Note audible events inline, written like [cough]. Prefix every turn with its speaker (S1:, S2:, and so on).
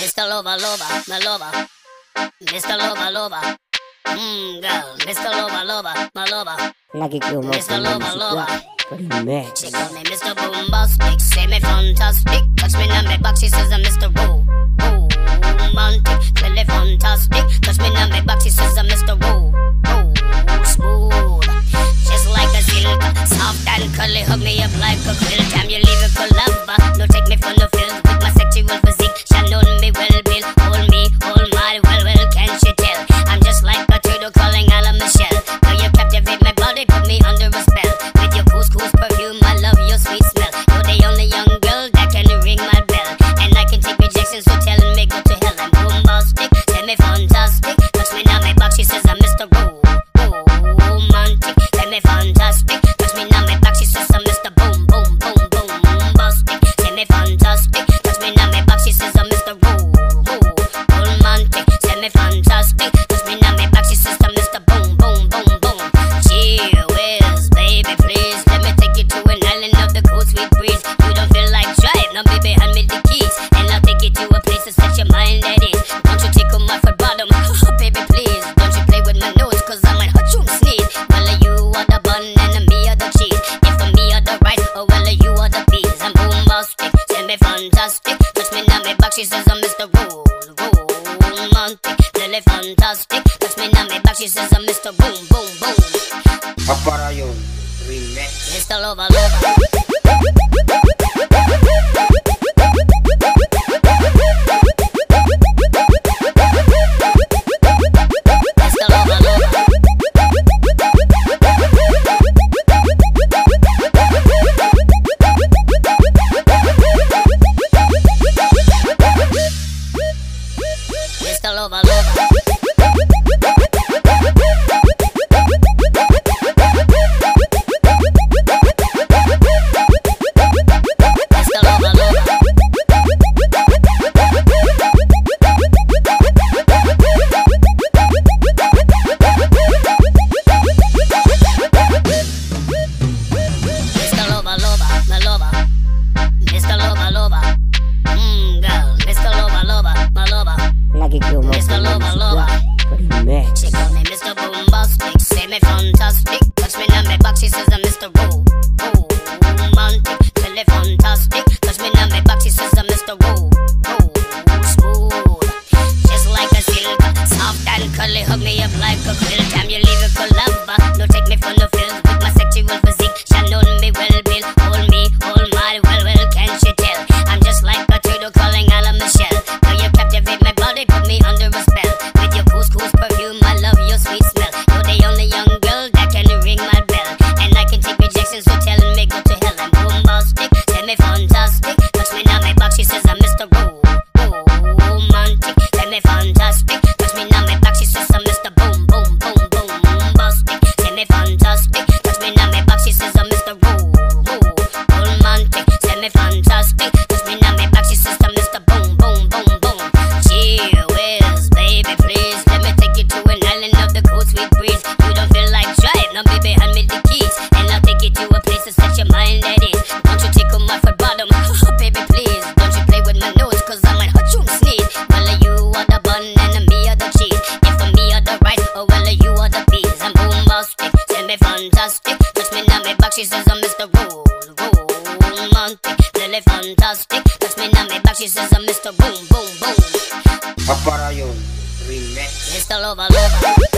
S1: Mr. Loba Loba, my loba. Mr. Loba Loba. Mmm, girl. Mr. Loba Loba, my
S2: loba. Like it
S1: Mr. Loba lover. She call me Mr. Boombastic, say me fantastic. Touch me on my back, she says I'm Mr. Boo. Romantic, feel it fantastic. Touch me on my back, she says I'm Mr. Boo. Boo, smooth. Just like a silk, soft and curly, hug me up like a quilt. Time you leave a for lover, no take me for no breeze. You don't feel like driving, now baby hand me the keys, and I'll take you to a place to set your mind at ease. Don't you tickle my foot bottom, [laughs] oh, baby please. Don't you play with my nose, cause I might hurt you and sneeze. Well, you are the bun and me are the cheese. If for me are the rice, or well, you are the peas. I'm bombastic, send me fantastic. Touch me now, my back, she says I'm Mr. Rule, romantic, really fantastic. Touch me now, my back, she says I'm Mr. Boom, boom, boom.
S2: Papa Rhayond. Remix.
S1: Mr. Lover Lover. the rule. That's my number. fantastic Touch me on my back, she says I'm Mr. Boom Boom Boom
S2: Remix
S1: Mr. Lover Lover